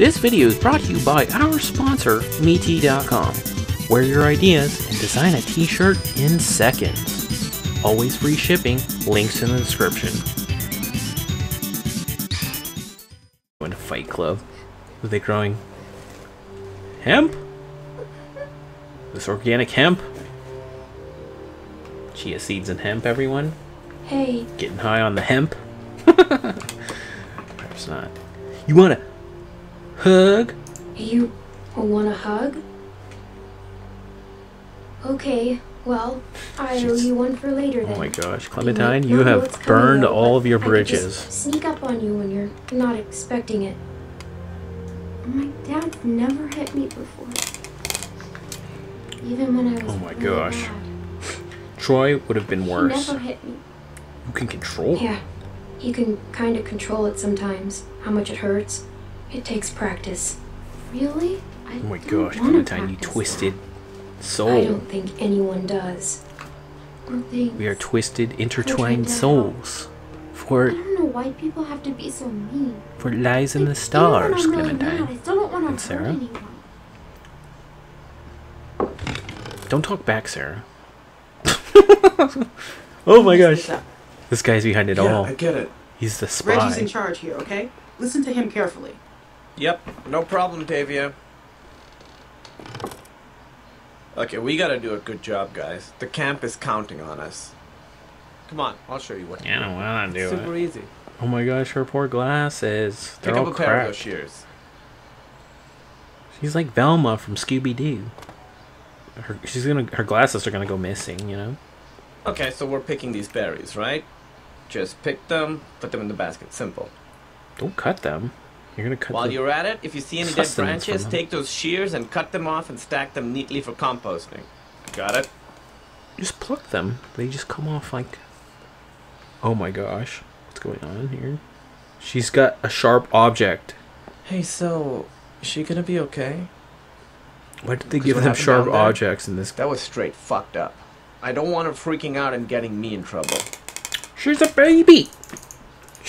This video is brought to you by our sponsor, Meaty.com, Wear your ideas and design a t-shirt in seconds. Always free shipping, links in the description. Going to Fight Club. Are they growing hemp? This organic hemp? Chia seeds and hemp, everyone. Hey, Getting high on the hemp. Perhaps not. You want a hug? you want a hug? Okay, well, I owe you one for later then. Oh my gosh, Clementine, you have burned though, all of your I bridges. just sneak up on you when you're not expecting it. My dad's never hit me before. Even when I was Oh my really gosh. bad. Troy would have been He worse. never hit me. You can control. Yeah, You can kind of control it sometimes. How much it hurts. It takes practice. Really? I Oh my don't gosh, wanna Clementine, you practice. twisted I don't think anyone does. We are twisted, intertwined souls. For. I don't know why people have to be so mean. for lies in the Like, even stars, when I'm really mad, I Clementine. still don't want to And Sarah? anyone. Don't talk back, Sarah. oh my gosh, this guy's behind it Yeah, all. I get it. He's the spy. Reggie's in charge here, okay? Listen to him carefully. Yep, no problem, Tavia. Okay, we gotta do a good job, guys. The camp is counting on us. Come on, I'll show you what. Don't want to do Super it. easy. Oh my gosh, her poor glasses. They're Pick all up a pair of those shears. She's like Velma from Scooby Doo. Her, she's gonna. Her glasses are gonna go missing. You know. Okay, so we're picking these berries, right? Just pick them, put them in the basket. Simple. Don't cut them. You're gonna cut. While you're at it, if you see any dead branches, take those shears and cut them off and stack them neatly for composting. Got it? Just pluck them. They just come off like. Oh my gosh. What's going on here? She's got a sharp object. Hey, so is she gonna be okay? Why did they give them sharp objects in this? That was straight fucked up. I don't want her freaking out and getting me in trouble. She's a baby.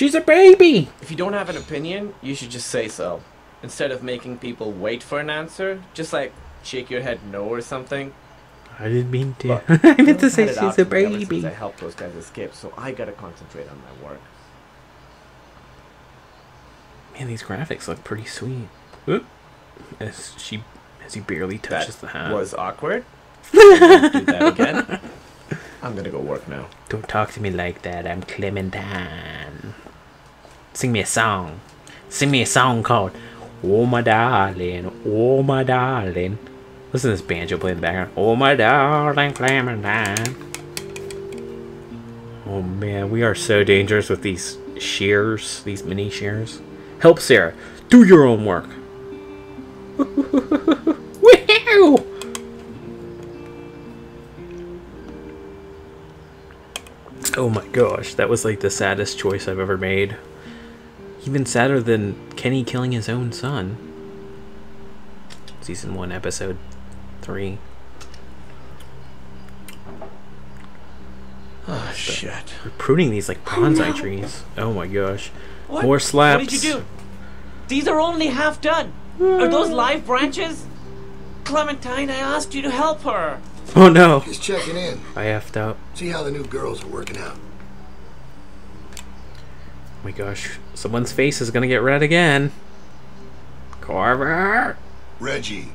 She's a baby. If you don't have an opinion, you should just say so. Instead of making people wait for an answer, just like shake your head no or something. I didn't mean to. I meant to say she's a for me ever baby. I helped those guys escape, so I gotta concentrate on my work. Man, these graphics look pretty sweet. Oop. As she, as he barely touches that the hat. was awkward. Do that again. I'm gonna go work now. Don't talk to me like that. I'm Clementine. Sing me a song. Sing me a song called Oh My Darling, Oh My Darling. Listen to this banjo playing in the background. Oh My Darling Clementine. Oh man, we are so dangerous with these shears, these mini shears. Help Sarah. Do your own work. Oh my gosh, that was like the saddest choice I've ever made. Even sadder than Kenny killing his own son. Season 1, episode 3. Oh shit. We're pruning these like bonsai oh, no. trees. Oh my gosh. What? More slaps. What did you do? These are only half done. Are those live branches? Clementine, I asked you to help her. Oh no. Just checking in. I effed up. See how the new girls are working out. Oh my gosh. Someone's face is gonna get red again. Carver! Reggie,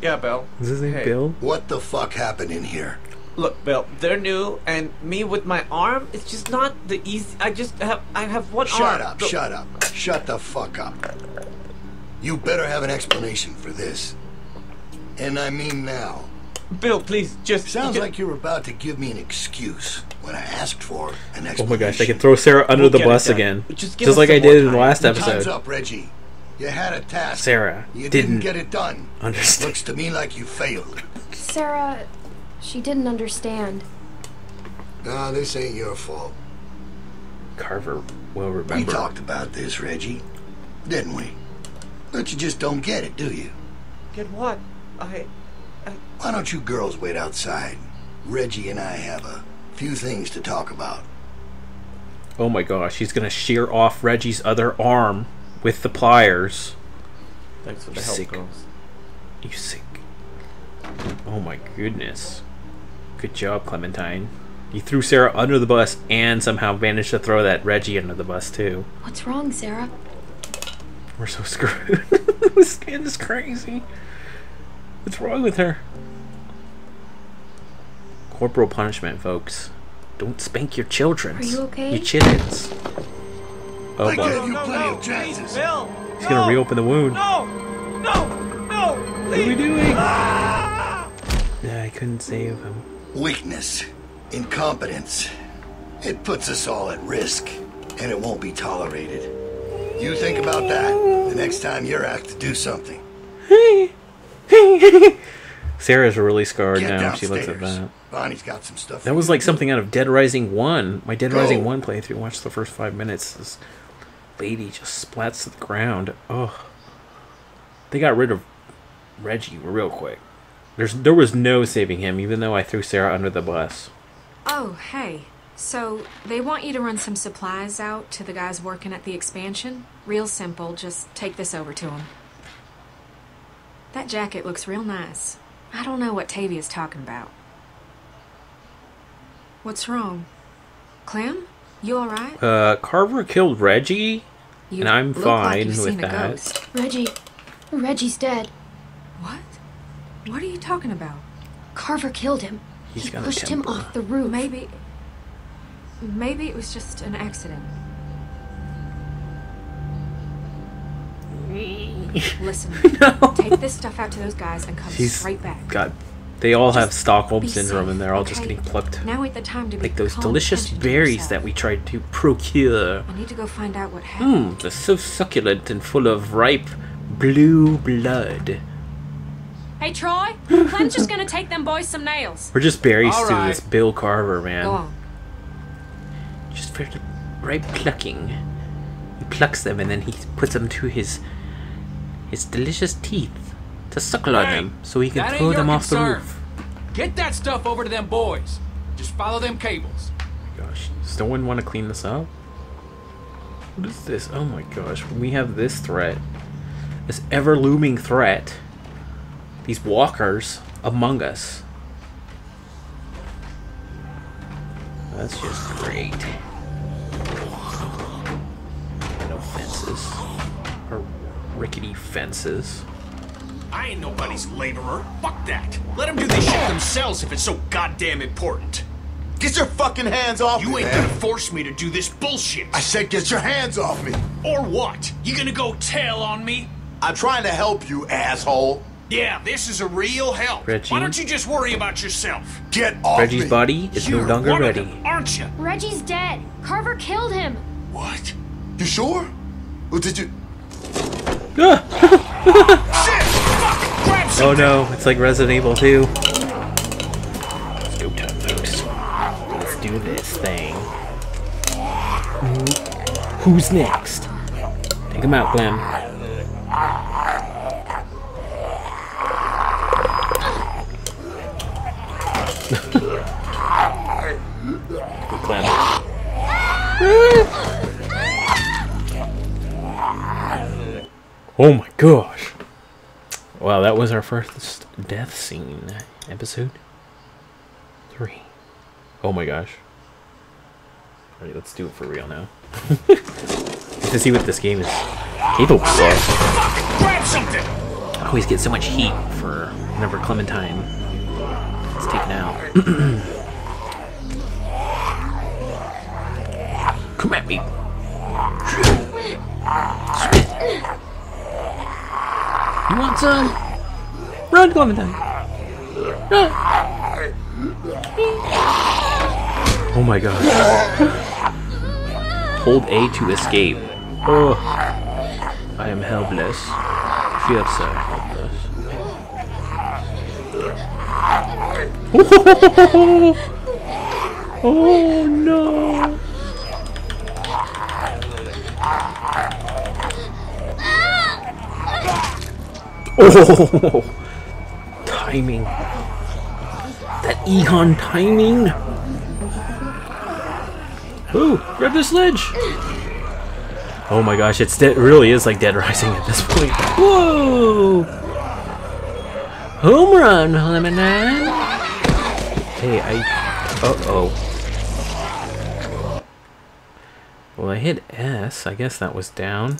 Yeah, Bill. Is his name Hey. Bill? what the fuck happened in here? Look, Bill, they're new, and me with my arm, it's just not the easy. I just have, I have one arm. Shut up, Look, shut up. Shut the fuck up. You better have an explanation for this. And I mean now. Bill, please, just. Sounds like you were about to give me an excuse when I asked for an explanation. Oh my gosh, I can throw Sarah under We'll the bus again. Just Just like I more did in the time. last episode. Time's up, Reggie. You had a task. Sarah You didn't didn't get it done. understand. Looks to me like you failed. Sarah, she didn't understand. Nah, this ain't your fault. Carver will We remember. talked about this, Reggie. Didn't we? But you just don't get it, do you? Get what? I. Why don't you girls wait outside? Reggie and I have a few things to talk about. Oh my gosh, he's gonna shear off Reggie's other arm with the pliers. Thanks for the help, sick. girls. You sick. Oh my goodness. Good job, Clementine. You threw Sarah under the bus and somehow managed to throw that Reggie under the bus too. What's wrong, Sarah? We're so screwed. this kid is crazy. What's wrong with her? Corporal punishment, folks. Don't spank your children. Are you okay? You chittens. Oh, I boy. gave you plenty of chances. Bill! He's gonna reopen the wound. No! No! No! What are we doing? Yeah, I couldn't save him. Weakness, incompetence. It puts us all at risk, and it won't be tolerated. You think about that the next time you're asked to do something. Sarah's really scarred Get now. downstairs. She looks at that. Bonnie's got some stuff. That was like something out of Dead Rising 1. My Dead Go. Rising 1 playthrough. Watch the first five minutes. This lady just splats to the ground. Oh. They got rid of Reggie real quick. There's There was no saving him, even though I threw Sarah under the bus. Oh, hey. So, they want you to run some supplies out to the guys working at the expansion? Real simple, just take this over to them. That jacket looks real nice. I don't know what Tavia's talking about. What's wrong? Clem? You alright? Uh, Carver killed Reggie? You And I'm look like fine you've with seen a that. ghost. Reggie. Reggie's dead. What? What are you talking about? Carver killed him. He's he pushed him off the roof. Maybe. Maybe it was just an accident. Listen, take this stuff out to those guys and come He's straight back. got. They all have Stockholm syndrome safe, and they're all just getting plucked. Now ain't the time to be Like those delicious berries that we tried to procure. I need to go find out what hmm, happened. Mmm, they're so succulent and full of ripe blue blood. Hey, Troy, Clem's just gonna take them boys some nails. We're just berries All to right. this Bill Carver, man. Go on. Just for the ripe plucking. He plucks them and then he puts them to his his delicious teeth to suckle on Hey, them so he can throw them your off the roof. Get that stuff over to them boys. Just follow them cables. Gosh, does no one want to clean this up? What is this? Oh my gosh, we have this threat. This ever looming threat. These walkers among us. That's just great. No fences. Or rickety fences. I ain't nobody's laborer. Fuck that. Let them do this shit themselves if it's so goddamn important. Get your fucking hands off You me, You ain't man. gonna force me to do this bullshit. I said get your hands off me. Or what? You gonna go tell on me? I'm trying to help you, asshole. Yeah, this is a real help. Reggie? Why don't you just worry about yourself? Get off Reggie's me. body is You're no longer one of ready. them, aren't you? Reggie's dead. Carver killed him. What? You sure? Or did you? Ah! Shit! Fuck! Grab Oh no, it's like Resident Evil 2. Let's go time, folks. Let's do this thing. Who's next? Take him out, Clem. Good Clem. Oh my gosh. Wow, that was our first death scene. Episode three. Oh my gosh. Alright, let's do it for real now. to see what this game is capable of. Fuck! I always get so much heat for whenever Clementine is taken out. Come at me. You want some? Run, Clementine. Run. Oh my god. Hold A to escape. Oh. I am helpless. I feel so helpless. oh, oh no. Oh, timing. That Egon timing. Ooh, grab this ledge. Oh my gosh, it's it really is like Dead Rising at this point. Whoa! Home run, Lemonade! Hey, I. Uh oh. Well, I hit S. I guess that was down.